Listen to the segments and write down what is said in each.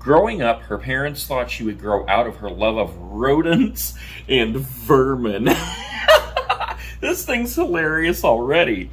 Growing up, her parents thought she would grow out of her love of rodents and vermin. this thing's hilarious already.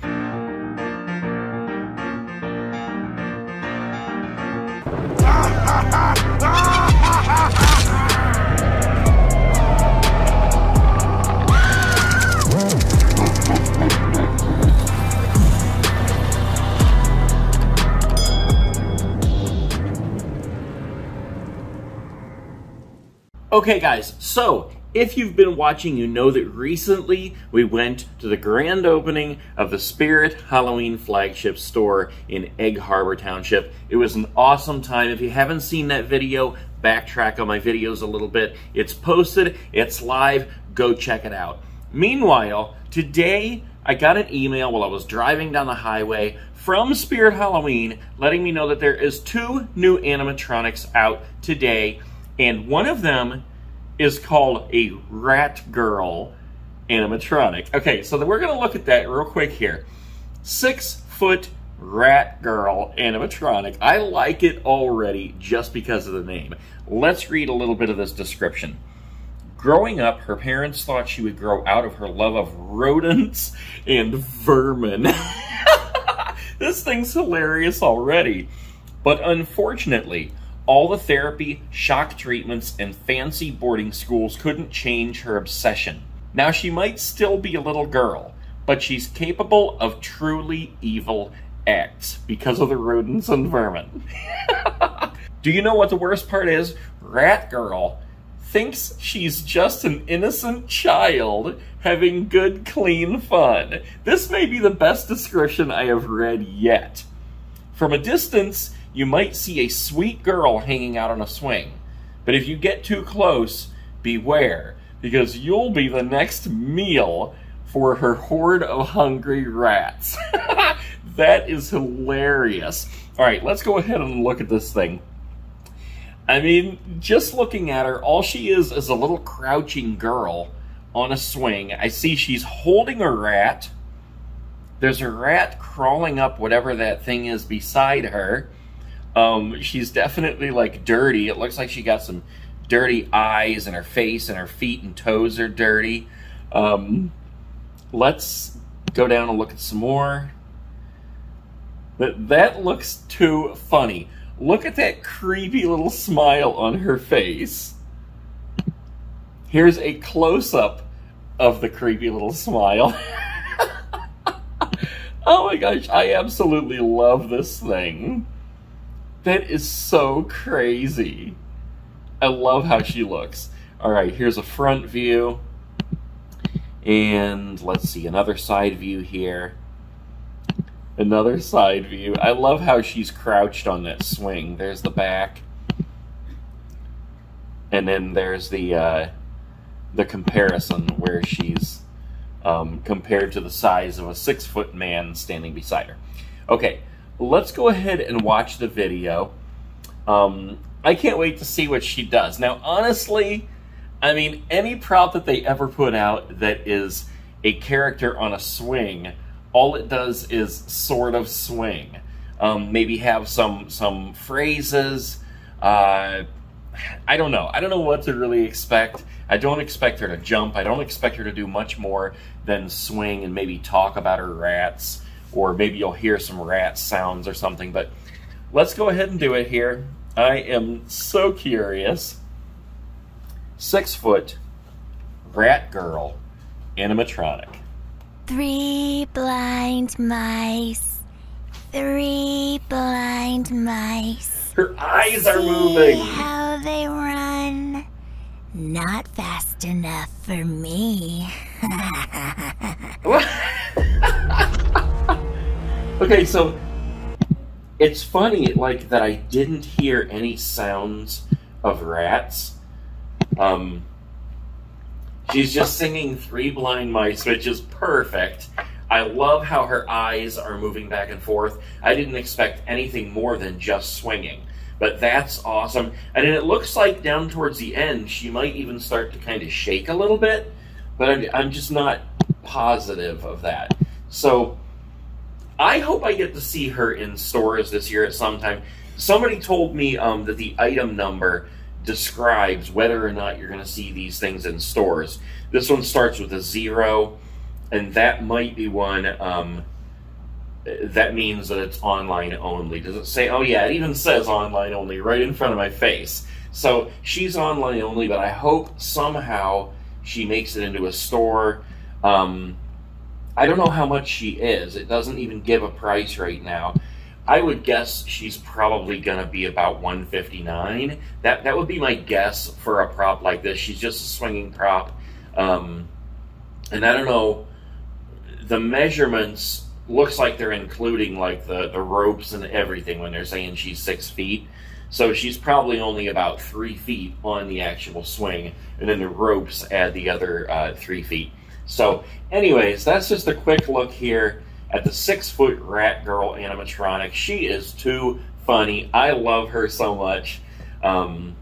Okay, guys, so if you've been watching, you know that recently we went to the grand opening of the Spirit Halloween flagship store in Egg Harbor Township. It was an awesome time. If you haven't seen that video, backtrack on my videos a little bit. It's posted, it's live, go check it out. Meanwhile, today I got an email while I was driving down the highway from Spirit Halloween letting me know that there is two new animatronics out today and one of them is called a Rat Girl animatronic. Okay, so we're going to look at that real quick here. Six foot Rat Girl animatronic. I like it already just because of the name. Let's read a little bit of this description. Growing up, her parents thought she would grow out of her love of rodents and vermin. this thing's hilarious already. But unfortunately, all the therapy, shock treatments, and fancy boarding schools couldn't change her obsession. Now, she might still be a little girl, but she's capable of truly evil acts because of the rodents and vermin. Do you know what the worst part is? Rat Girl thinks she's just an innocent child having good, clean fun. This may be the best description I have read yet. From a distance, you might see a sweet girl hanging out on a swing. But if you get too close, beware, because you'll be the next meal for her horde of hungry rats. that is hilarious. All right, let's go ahead and look at this thing. I mean, just looking at her, all she is is a little crouching girl on a swing. I see she's holding a rat. There's a rat crawling up whatever that thing is beside her. Um, she's definitely like dirty. It looks like she got some dirty eyes and her face and her feet and toes are dirty. Um, let's go down and look at some more. That, that looks too funny. Look at that creepy little smile on her face. Here's a close-up of the creepy little smile. oh my gosh, I absolutely love this thing. That is so crazy. I love how she looks. All right, here's a front view. And let's see, another side view here. Another side view. I love how she's crouched on that swing. There's the back. And then there's the uh, the comparison where she's um, compared to the size of a six foot man standing beside her. Okay, let's go ahead and watch the video. Um, I can't wait to see what she does. Now, honestly, I mean, any prop that they ever put out that is a character on a swing, all it does is sort of swing. Um, maybe have some some phrases. Uh, I don't know. I don't know what to really expect. I don't expect her to jump. I don't expect her to do much more than swing and maybe talk about her rats or maybe you'll hear some rat sounds or something. But let's go ahead and do it here. I am so curious. Six foot rat girl animatronic. Three blind mice. Three blind mice. Her eyes are moving. how they run. Not fast enough for me. Okay, so it's funny, like that I didn't hear any sounds of rats. Um, she's just singing Three Blind Mice, which is perfect. I love how her eyes are moving back and forth. I didn't expect anything more than just swinging, but that's awesome. And it looks like down towards the end, she might even start to kind of shake a little bit, but I'm, I'm just not positive of that. So I hope I get to see her in stores this year at some time. somebody told me um, that the item number describes whether or not you're going to see these things in stores. This one starts with a zero, and that might be one. Um, that means that it's online only. Does it say? Oh yeah, it even says online only right in front of my face. So she's online only, but I hope somehow she makes it into a store. Um, I don't know how much she is. It doesn't even give a price right now. I would guess she's probably going to be about 159. That that would be my guess for a prop like this. She's just a swinging prop, um, and I don't know. The measurements looks like they're including like the the ropes and everything when they're saying she's six feet. So she's probably only about three feet on the actual swing, and then the ropes add the other uh, three feet. So, anyways, that's just a quick look here at the six foot rat girl animatronic. She is too funny. I love her so much. Um,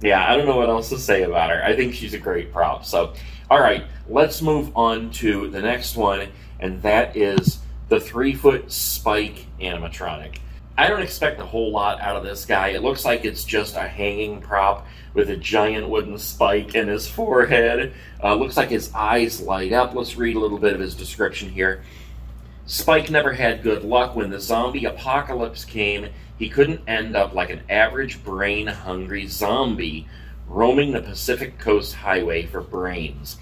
yeah, I don't know what else to say about her. I think she's a great prop. So, all right, let's move on to the next one, and that is the three foot spike animatronic. I don't expect a whole lot out of this guy. It looks like it's just a hanging prop with a giant wooden spike in his forehead. Uh, looks like his eyes light up. Let's read a little bit of his description here. Spike never had good luck. When the zombie apocalypse came, he couldn't end up like an average brain hungry zombie roaming the Pacific Coast Highway for brains.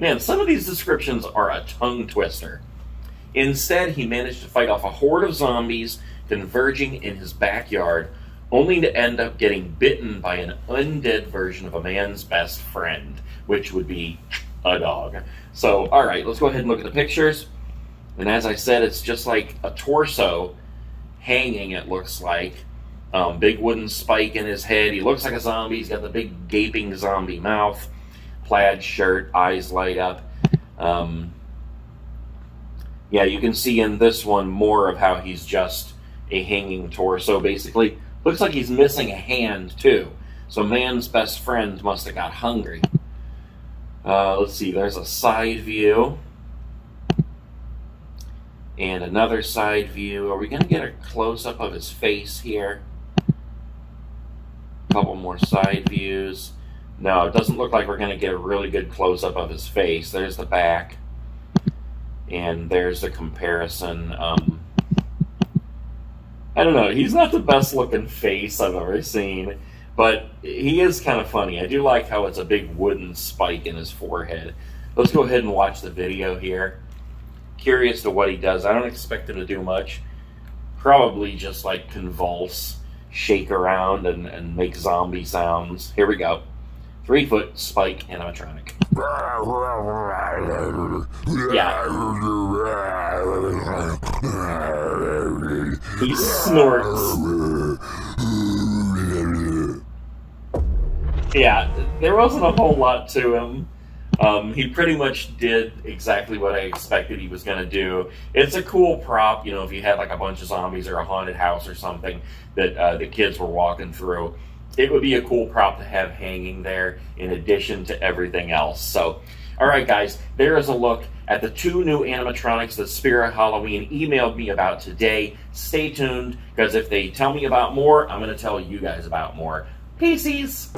Man, some of these descriptions are a tongue twister. Instead, he managed to fight off a horde of zombies converging in his backyard only to end up getting bitten by an undead version of a man's best friend, which would be a dog. So, all right, let's go ahead and look at the pictures. And as I said, it's just like a torso hanging, it looks like. Um, big wooden spike in his head. He looks like a zombie. He's got the big gaping zombie mouth, plaid shirt, eyes light up. Um, yeah, you can see in this one more of how he's just a hanging torso, basically. Looks like he's missing a hand, too. So man's best friend must have got hungry. Uh, let's see, there's a side view. And another side view. Are we going to get a close-up of his face here? A couple more side views. No, it doesn't look like we're going to get a really good close-up of his face. There's the back. And there's the comparison. Um, I don't know. He's not the best looking face I've ever seen, but he is kind of funny. I do like how it's a big wooden spike in his forehead. Let's go ahead and watch the video here. Curious to what he does. I don't expect him to do much. Probably just like convulse, shake around, and, and make zombie sounds. Here we go. Three foot spike animatronic. Yeah. He snorts. Yeah, there wasn't a whole lot to him. Um, he pretty much did exactly what I expected he was going to do. It's a cool prop, you know, if you had like a bunch of zombies or a haunted house or something that uh, the kids were walking through it would be a cool prop to have hanging there in addition to everything else. So, all right, guys, there is a look at the two new animatronics that Spirit Halloween emailed me about today. Stay tuned, because if they tell me about more, I'm going to tell you guys about more. Peace!